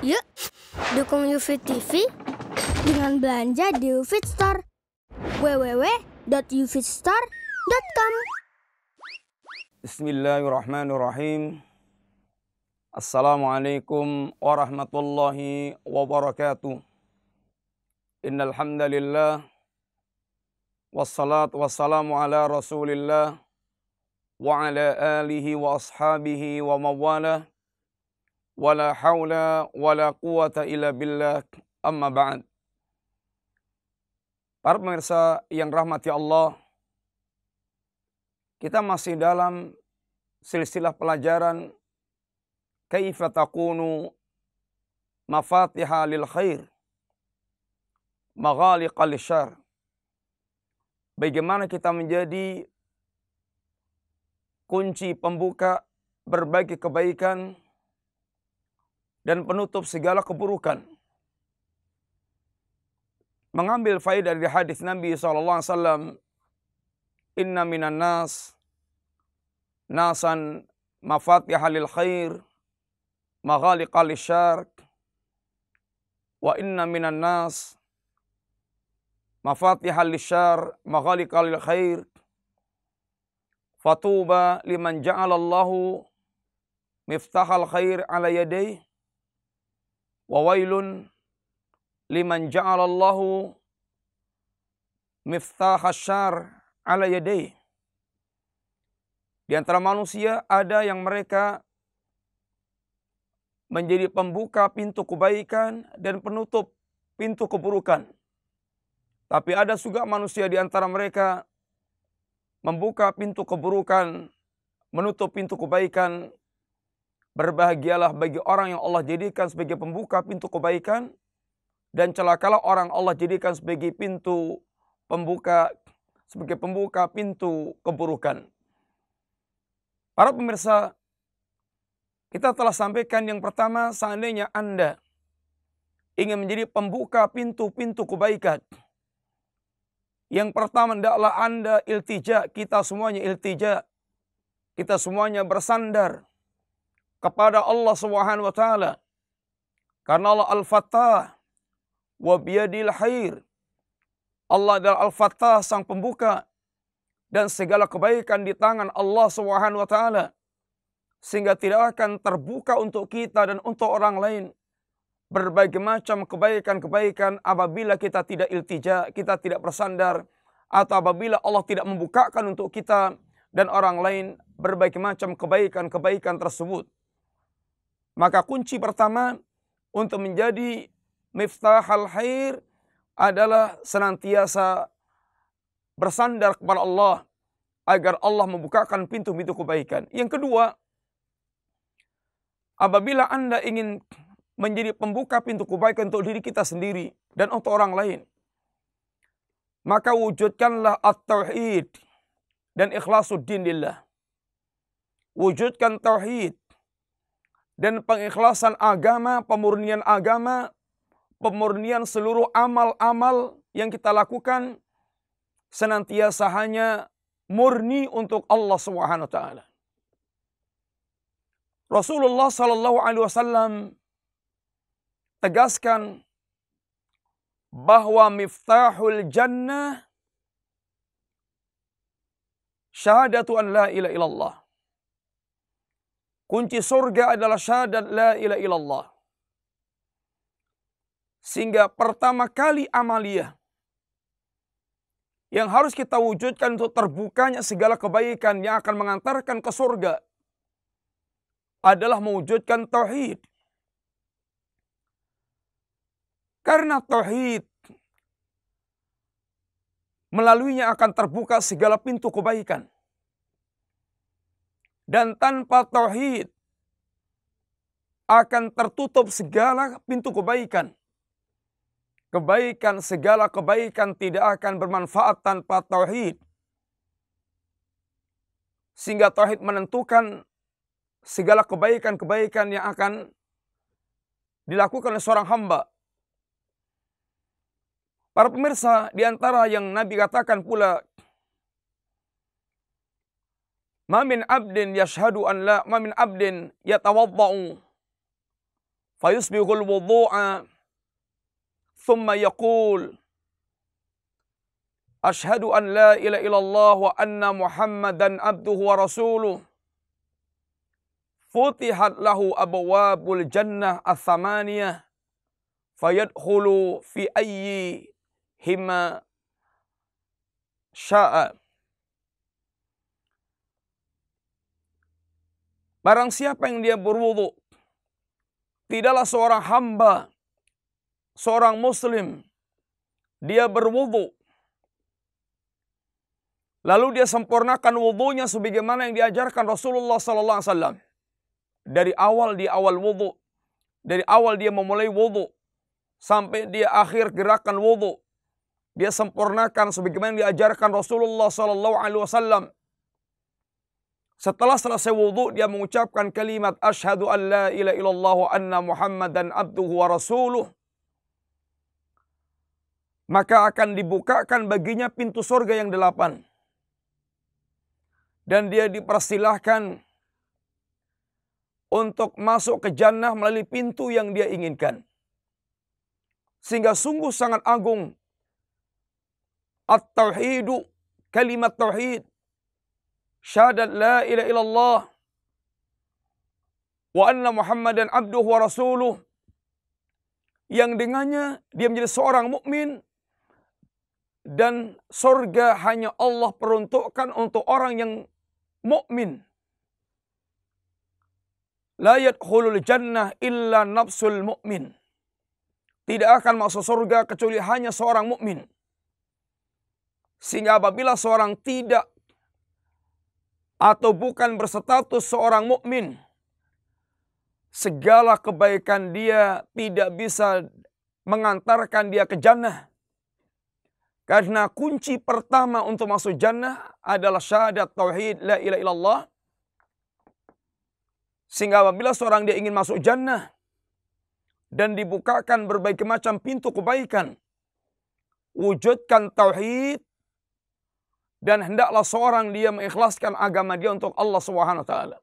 Yuk, dukung UFIT TV dengan belanja di UFIT Store. www.ufitstore.com Bismillahirrahmanirrahim. Assalamualaikum warahmatullahi wabarakatuh. Innal wassalatu wassalamu ala Rasulillah wa ala alihi wa ashabihi wa mawalah wala haula wala quwata illa billah amma ba'd. Para pemirsa yang rahmati Allah, kita masih dalam silsilah pelajaran kaifa takunu mafatiha lil khair maghaliqa syar. Bagaimana kita menjadi kunci pembuka berbagai kebaikan dan penutup segala keburukan. Mengambil faedah dari hadis Nabi SAW, Inna minan nas, nasan mafatihah lil khair, maghaliqa syark, wa inna minan nas, mafatihah syar, lil khair, fatuba liman ja'alallahu miftahal khair ala yadayh, wa wailun liman ja'alallahu miftah syar ala yadayh. Di antara manusia ada yang mereka menjadi pembuka pintu kebaikan dan penutup pintu keburukan. Tapi ada juga manusia di antara mereka membuka pintu keburukan, menutup pintu kebaikan, Berbahagialah bagi orang yang Allah jadikan sebagai pembuka pintu kebaikan dan celakalah orang Allah jadikan sebagai pintu pembuka sebagai pembuka pintu keburukan. Para pemirsa, kita telah sampaikan yang pertama seandainya Anda ingin menjadi pembuka pintu-pintu kebaikan. Yang pertama adalah Anda iltija, kita semuanya iltija. Kita semuanya bersandar kepada Allah Subhanahu wa taala. Karena Allah Al-Fattah wa biyadil khair. Allah adalah Al-Fattah sang pembuka dan segala kebaikan di tangan Allah Subhanahu wa taala. Sehingga tidak akan terbuka untuk kita dan untuk orang lain berbagai macam kebaikan-kebaikan apabila kita tidak iltija, kita tidak bersandar atau apabila Allah tidak membukakan untuk kita dan orang lain berbagai macam kebaikan-kebaikan tersebut. Maka kunci pertama untuk menjadi miftahal khair adalah senantiasa bersandar kepada Allah agar Allah membukakan pintu-pintu kebaikan. Yang kedua, apabila Anda ingin menjadi pembuka pintu kebaikan untuk diri kita sendiri dan untuk orang lain, maka wujudkanlah at-tauhid dan ikhlasuddin lillah. Wujudkan tauhid dan pengikhlasan agama, pemurnian agama, pemurnian seluruh amal-amal yang kita lakukan senantiasa hanya murni untuk Allah Subhanahu wa taala. Rasulullah sallallahu alaihi wasallam tegaskan bahwa miftahul jannah syahadatu an la ilaha illallah Kunci surga adalah syahadat la ilaha illallah. Sehingga pertama kali amalia yang harus kita wujudkan untuk terbukanya segala kebaikan yang akan mengantarkan ke surga adalah mewujudkan tauhid. Karena tauhid melaluinya akan terbuka segala pintu kebaikan. Dan tanpa tauhid akan tertutup segala pintu kebaikan. Kebaikan, segala kebaikan tidak akan bermanfaat tanpa tauhid. Sehingga tauhid menentukan segala kebaikan-kebaikan yang akan dilakukan oleh seorang hamba. Para pemirsa, di antara yang Nabi katakan pula Ma min abdin yashhadu an la ma min abdin yatawadda'u fayusbihul wudu'a thumma yaqul Ashhadu an la ilaha illallah wa anna Muhammadan abduhu wa rasuluh. Futihat lahu abwabul jannah ats-tsamaniyah fayadkhulu fi ayyi hima Barang siapa yang dia berwudu, tidaklah seorang hamba, seorang muslim, dia berwudu. Lalu dia sempurnakan wudhunya sebagaimana yang diajarkan Rasulullah sallallahu alaihi wasallam. Dari awal di awal wudhu, dari awal dia memulai wudhu sampai dia akhir gerakan wudhu. Dia sempurnakan sebagaimana yang diajarkan Rasulullah sallallahu alaihi wasallam. Setelah selesai wudhu, dia mengucapkan kalimat Ashadu an la ilaha illallah wa anna muhammadan abduhu wa rasuluh. Maka akan dibukakan baginya pintu surga yang delapan. Dan dia dipersilahkan untuk masuk ke jannah melalui pintu yang dia inginkan. Sehingga sungguh sangat agung. At-tauhidu, kalimat tauhid syahadat la ilaha illallah wa anna Muhammadan abduhu wa rasuluh yang dengannya dia menjadi seorang mukmin dan surga hanya Allah peruntukkan untuk orang yang mukmin. La yadkhulul jannah illa nafsul mukmin. Tidak akan masuk surga kecuali hanya seorang mukmin. Sehingga apabila seorang tidak atau bukan berstatus seorang mukmin, segala kebaikan dia tidak bisa mengantarkan dia ke jannah. Karena kunci pertama untuk masuk jannah adalah syahadat tauhid la ilaha illallah. Sehingga apabila seorang dia ingin masuk jannah dan dibukakan berbagai macam pintu kebaikan, wujudkan tauhid dan hendaklah seorang dia mengikhlaskan agama dia untuk Allah Subhanahu wa taala.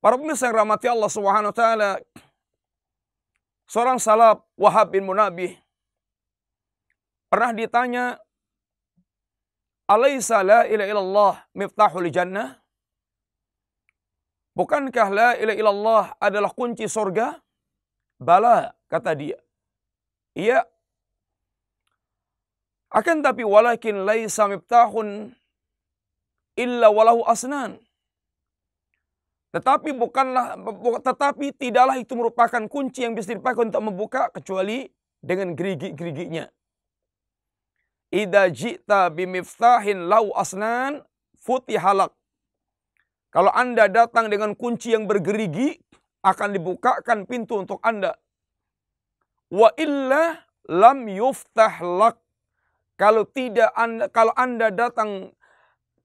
Para pemirsa yang rahmati Allah Subhanahu taala, seorang salaf Wahab bin Munabih pernah ditanya, "Alaisa la ilaha illallah miftahul jannah?" Bukankah la ilaha illallah adalah kunci surga? Bala, kata dia. Iya, akan tapi walakin laisa miftahun illa walahu asnan. Tetapi bukanlah tetapi tidaklah itu merupakan kunci yang bisa dipakai untuk membuka kecuali dengan gerigi-geriginya. Idza ji'ta bimiftahin lau asnan futihalak. Kalau Anda datang dengan kunci yang bergerigi, akan dibukakan pintu untuk Anda. Wa illa lam yuftah lak. Kalau tidak anda, kalau anda datang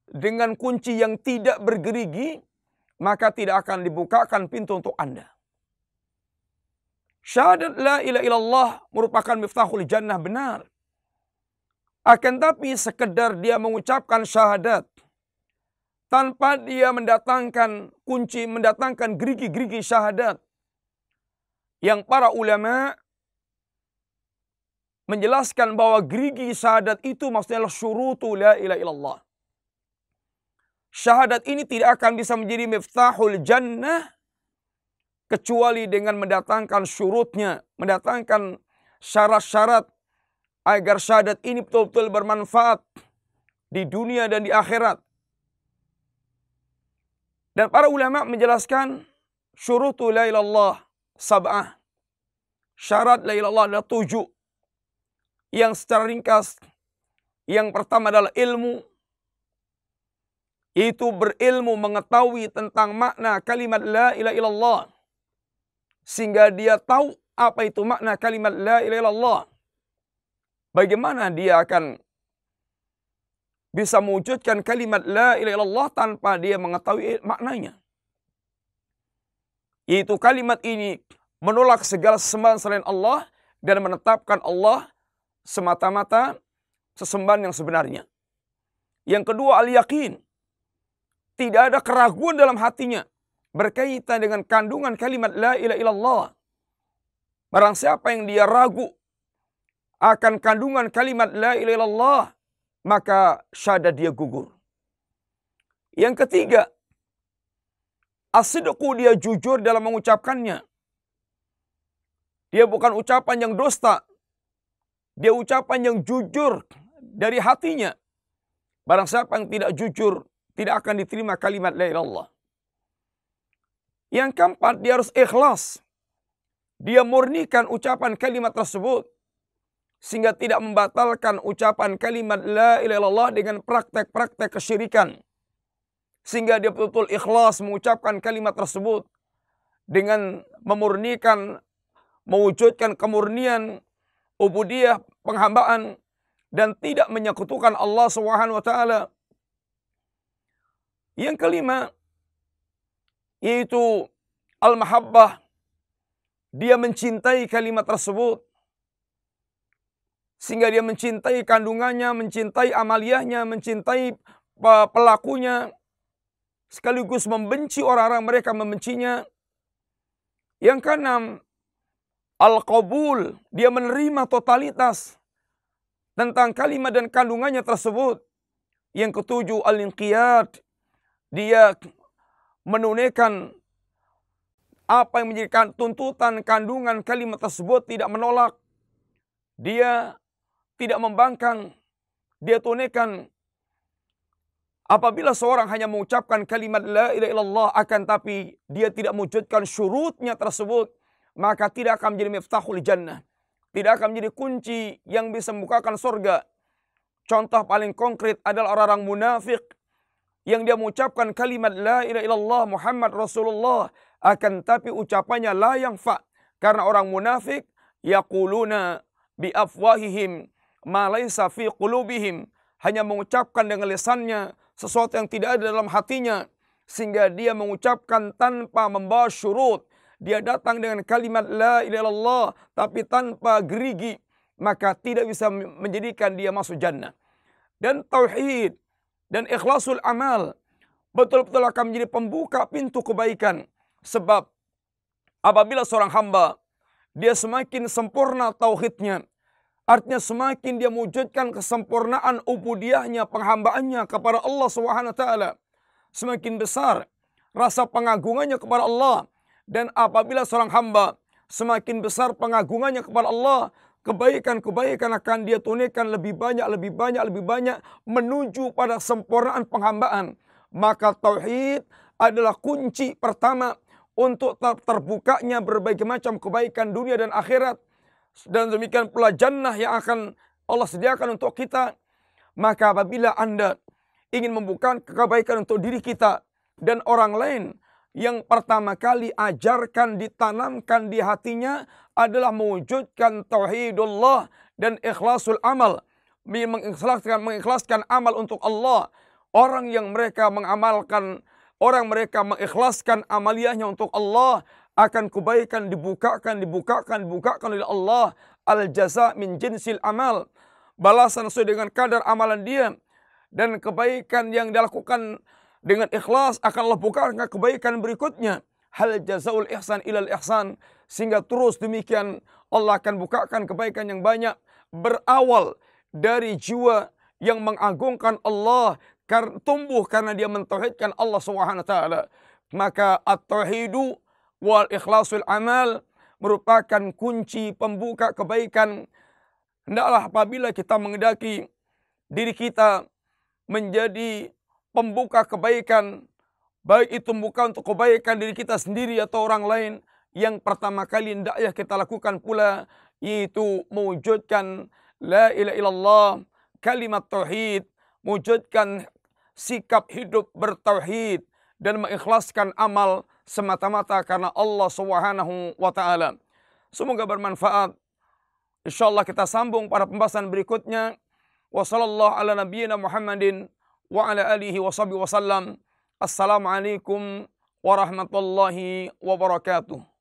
dengan kunci yang tidak bergerigi, maka tidak akan dibukakan pintu untuk anda. Syahadat la ilaha illallah merupakan miftahul jannah benar. Akan tapi sekedar dia mengucapkan syahadat tanpa dia mendatangkan kunci, mendatangkan gerigi-gerigi syahadat yang para ulama menjelaskan bahwa gerigi syahadat itu maksudnya adalah syurutu la ilaha illallah. Syahadat ini tidak akan bisa menjadi miftahul jannah kecuali dengan mendatangkan syurutnya, mendatangkan syarat-syarat agar syahadat ini betul-betul bermanfaat di dunia dan di akhirat. Dan para ulama menjelaskan syurutu la ilallah sab'ah. Syarat la ilallah adalah tujuh yang secara ringkas yang pertama adalah ilmu. Itu berilmu mengetahui tentang makna kalimat la ilaha illallah. Sehingga dia tahu apa itu makna kalimat la ilaha illallah. Bagaimana dia akan bisa mewujudkan kalimat la ilaha illallah tanpa dia mengetahui maknanya? Yaitu kalimat ini menolak segala sembahan selain Allah dan menetapkan Allah semata-mata sesembahan yang sebenarnya. Yang kedua al-yakin. Tidak ada keraguan dalam hatinya berkaitan dengan kandungan kalimat la ilaha illallah. Barang siapa yang dia ragu akan kandungan kalimat la ilaha illallah, maka syahadat dia gugur. Yang ketiga, asidku dia jujur dalam mengucapkannya. Dia bukan ucapan yang dusta. Dia ucapan yang jujur dari hatinya. Barang siapa yang tidak jujur, tidak akan diterima kalimat la illallah. Yang keempat, dia harus ikhlas. Dia murnikan ucapan kalimat tersebut. Sehingga tidak membatalkan ucapan kalimat la ilaha illallah dengan praktek-praktek kesyirikan. Sehingga dia betul-betul ikhlas mengucapkan kalimat tersebut. Dengan memurnikan, mewujudkan kemurnian, ubudiyah, penghambaan. Dan tidak menyekutukan Allah SWT. Yang kelima, yaitu al-mahabbah. Dia mencintai kalimat tersebut. Sehingga dia mencintai kandungannya, mencintai amaliyahnya, mencintai pelakunya. Sekaligus membenci orang-orang mereka membencinya. Yang keenam, al-qabul. Dia menerima totalitas tentang kalimat dan kandungannya tersebut. Yang ketujuh, al-inqiyad. Dia menunaikan apa yang menjadi tuntutan kandungan kalimat tersebut tidak menolak. Dia tidak membangkang. Dia tunaikan apabila seorang hanya mengucapkan kalimat la ilaha illallah akan tapi dia tidak mewujudkan syurutnya tersebut maka tidak akan menjadi miftahul jannah. Tidak akan menjadi kunci yang bisa membukakan surga. Contoh paling konkret adalah orang-orang munafik yang dia mengucapkan kalimat la ilaha illallah Muhammad Rasulullah akan tapi ucapannya la yang fa karena orang munafik yaquluna bi afwahihim ma laisa fi qulubihim hanya mengucapkan dengan lisannya sesuatu yang tidak ada dalam hatinya sehingga dia mengucapkan tanpa membawa syurut dia datang dengan kalimat la ilaha illallah tapi tanpa gerigi maka tidak bisa menjadikan dia masuk jannah dan tauhid dan ikhlasul amal betul-betul akan menjadi pembuka pintu kebaikan. Sebab apabila seorang hamba dia semakin sempurna tauhidnya, artinya semakin dia mewujudkan kesempurnaan ubudiyahnya, penghambaannya kepada Allah Subhanahu taala, semakin besar rasa pengagungannya kepada Allah dan apabila seorang hamba semakin besar pengagungannya kepada Allah, kebaikan-kebaikan akan dia tunaikan lebih banyak, lebih banyak, lebih banyak menuju pada sempurnaan penghambaan. Maka tauhid adalah kunci pertama untuk terbukanya berbagai macam kebaikan dunia dan akhirat. Dan demikian pula jannah yang akan Allah sediakan untuk kita. Maka apabila Anda ingin membuka kebaikan untuk diri kita dan orang lain, yang pertama kali ajarkan, ditanamkan di hatinya adalah mewujudkan tauhidullah dan ikhlasul amal. Mengikhlaskan, mengikhlaskan amal untuk Allah. Orang yang mereka mengamalkan, orang mereka mengikhlaskan amaliyahnya untuk Allah, akan kebaikan dibukakan, dibukakan, dibukakan oleh Allah. Al jaza min jinsil amal. Balasan sesuai dengan kadar amalan dia. Dan kebaikan yang dilakukan dengan ikhlas akan Allah bukakan kebaikan berikutnya. Hal jazaul ihsan ilal ihsan. Sehingga terus demikian Allah akan bukakan kebaikan yang banyak. Berawal dari jiwa yang mengagungkan Allah. Karena, tumbuh karena dia mentauhidkan Allah SWT. Maka at-tauhidu wal ikhlasul amal merupakan kunci pembuka kebaikan. Hendaklah apabila kita mengendaki diri kita menjadi pembuka kebaikan, baik itu membuka untuk kebaikan diri kita sendiri atau orang lain, yang pertama kali hendaknya kita lakukan pula yaitu mewujudkan la ilaha illallah, kalimat tauhid, mewujudkan sikap hidup bertauhid dan mengikhlaskan amal semata-mata karena Allah Subhanahu wa taala. Semoga bermanfaat. Insyaallah kita sambung pada pembahasan berikutnya. Ala nabiyyina Muhammadin wa ala alihi wa sahbihi wasallam. Assalamualaikum warahmatullahi wabarakatuh.